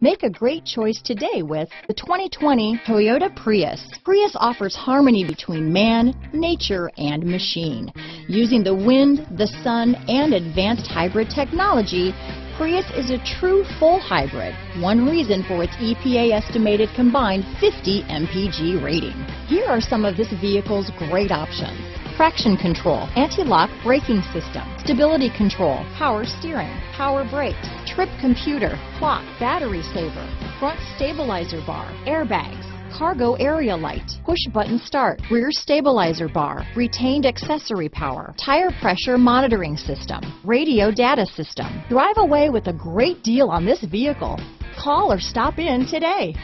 Make a great choice today with the 2020 Toyota Prius. Prius offers harmony between man, nature, and machine. Using the wind, the sun, and advanced hybrid technology, Prius is a true full hybrid, one reason for its EPA estimated combined 50 mpg rating. Here are some of this vehicle's great options traction control, anti-lock braking system, stability control, power steering, power brakes, trip computer, clock, battery saver, front stabilizer bar, airbags, cargo area light, push button start, rear stabilizer bar, retained accessory power, tire pressure monitoring system, radio data system. Drive away with a great deal on this vehicle. Call or stop in today.